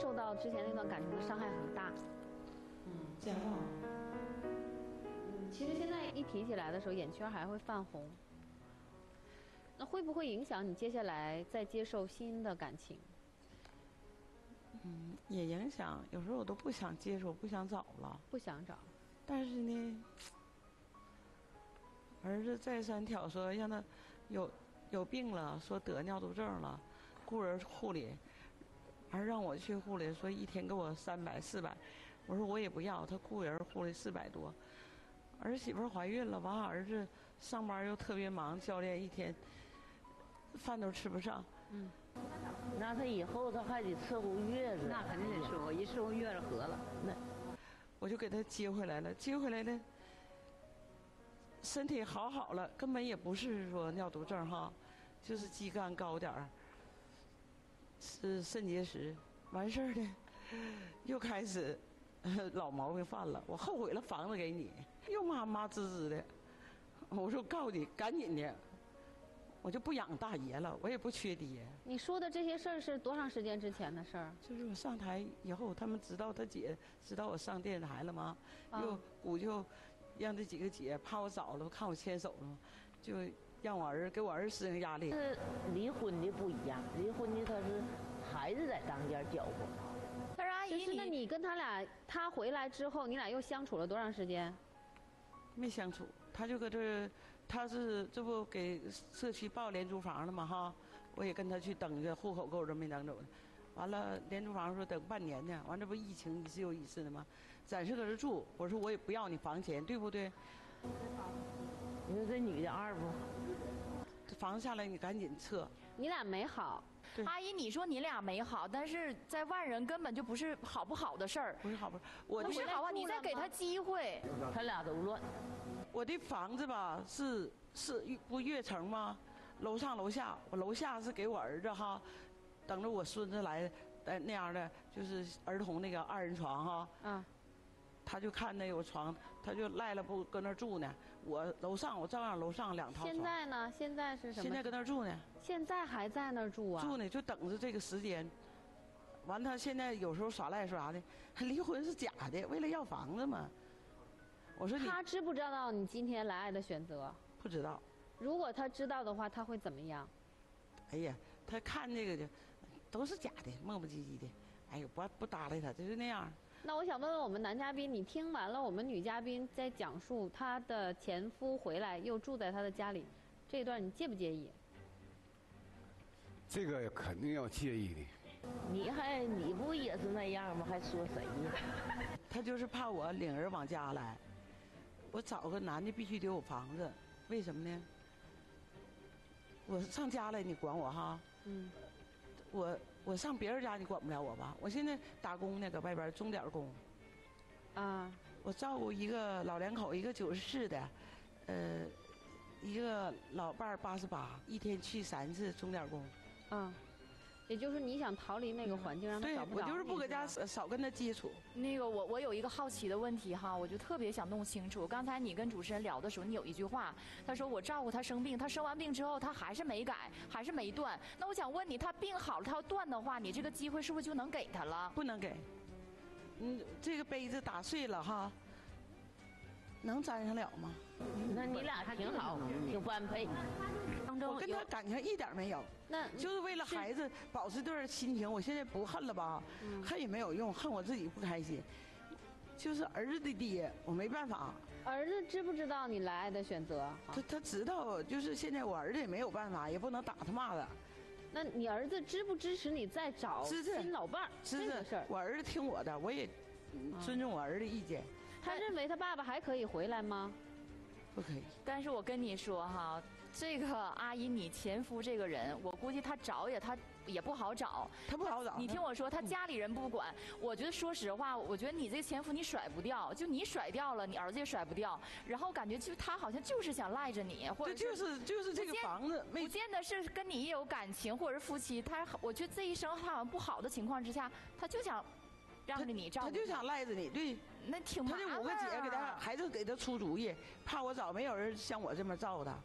受到之前那段感情的伤害很大。嗯，健忘。嗯，其实现在一提起来的时候，眼圈还会泛红。那会不会影响你接下来再接受新的感情？嗯，也影响。有时候我都不想接受，不想找了。不想找。但是呢，儿子再三挑唆，让他有有病了，说得尿毒症了，雇人护理，还让我去护理，说一天给我三百四百，我说我也不要，他雇人护理四百多。儿媳妇怀孕了，完儿子上班又特别忙，教练一天。饭都吃不上，嗯，那他以后他还得伺候月子，那肯定得伺候，一伺候月子合了，那我就给他接回来了，接回来了，身体好好了，根本也不是说尿毒症哈，就是肌酐高点儿，是肾结石，完事儿的，又开始 老毛病犯了，我后悔了，房子给你，又骂骂滋滋的，我说告诉你，赶紧的。我就不养大爷了，我也不缺爹。你说的这些事儿是多长时间之前的事儿？就是我上台以后，他们知道他姐知道我上电视台了吗？又鼓就让这几个姐怕我找了，看我牵手了，就让我儿给我儿施加压力。是离婚的不一样，离婚的子在当间搅和。但是阿姨，那你跟他俩他回来之后，你俩又相处了多长时间？没相处，他就搁这。他是这不给社区报廉租房了吗？哈，我也跟他去等着，户口给我都没等走呢。完了，廉租房说等半年呢。完这不疫情一次又一次的吗？暂时搁这住。我说我也不要你房钱，对不对？你说这女的二不？这房子下来你赶紧撤。你俩没好。阿姨，你说你俩没好，但是在外人根本就不是好不好的事儿。不是好不，我不是好啊，你再给他机会。他俩都乱。我的房子吧是是不跃层吗？楼上楼下，我楼下是给我儿子哈，等着我孙子来，呃那样的就是儿童那个二人床哈。嗯。他就看那有床，他就赖了不搁那儿住呢。我楼上我照样楼上两套现在呢？现在是什么？现在搁那儿住呢。现在还在那儿住啊？住呢，就等着这个时间。完，他现在有时候耍赖说啥的，离婚是假的，为了要房子嘛。我说他知不知道你今天来爱的选择？不知道。如果他知道的话，他会怎么样？哎呀，他看这个就都是假的，磨磨唧唧的。哎呦，不不搭理他，就是那样。那我想问问我们男嘉宾，你听完了我们女嘉宾在讲述她的前夫回来又住在她的家里这一段，你介不介意？这个肯定要介意的。你还你不也是那样吗？还说谁呢？他就是怕我领人往家来。我找个男的必须得有房子，为什么呢？我上家来你管我哈？嗯。我我上别人家你管不了我吧？我现在打工呢，搁外边钟点工。啊。我照顾一个老两口，一个九十四的，呃，一个老伴儿八十八，一天去三次钟点工。嗯。也就是你想逃离那个环境，让他找不着。我就是不搁家少少跟他接触。那个我我有一个好奇的问题哈，我就特别想弄清楚。刚才你跟主持人聊的时候，你有一句话，他说我照顾他生病，他生完病之后他还是没改，还是没断。那我想问你，他病好了，他要断的话，你这个机会是不是就能给他了？不能给。嗯，这个杯子打碎了哈，能粘上了吗？那你俩挺好，挺般配。我跟他感情一点没有，那就是为了孩子保持这段亲情。我现在不恨了吧，恨也没有用，恨我自己不开心。就是儿子的爹，我没办法。儿子知不知道你来爱的选择？他他知道，就是现在我儿子也没有办法，也不能打他骂他。那你儿子支不支持你再找新老伴儿？支持。我儿子听我的，我也尊重我儿子的意见。他认为他爸爸还可以回来吗？不可以。但是我跟你说哈。这个阿姨，你前夫这个人，我估计他找也他也不好找。他不好找。你听我说，他家里人不管。我觉得说实话，我觉得你这个前夫你甩不掉，就你甩掉了，你儿子也甩不掉。然后感觉就他好像就是想赖着你，或者就是就是这个房子，不见得是跟你也有感情，或者是夫妻。他我觉得这一生他好像不好的情况之下，他就想让着你照顾。他就想赖着你，对。那挺麻烦。他这五个姐给他还是给他出主意，怕我找没有人像我这么照顾他。